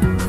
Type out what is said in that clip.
Bye.